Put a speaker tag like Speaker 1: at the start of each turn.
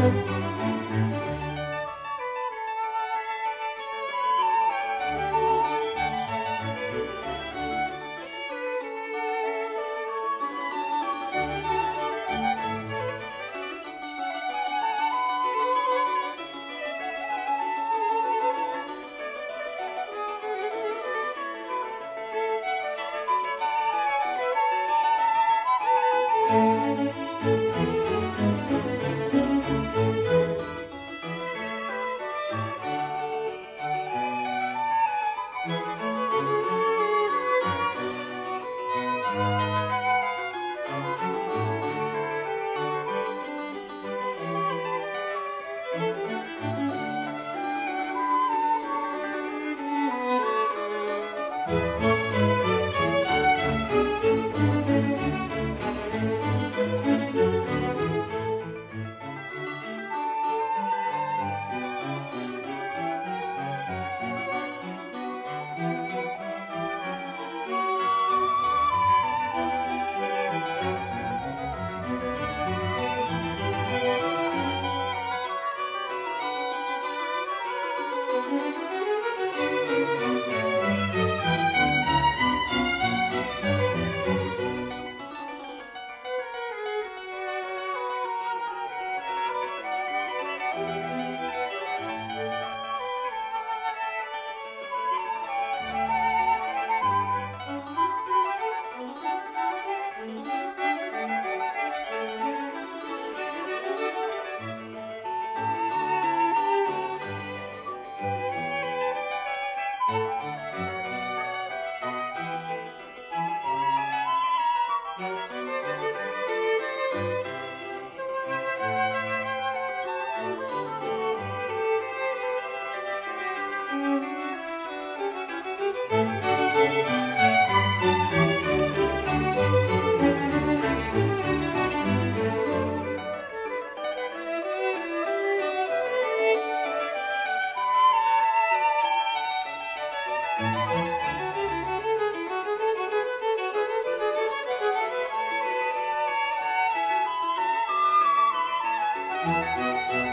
Speaker 1: Thank you. Música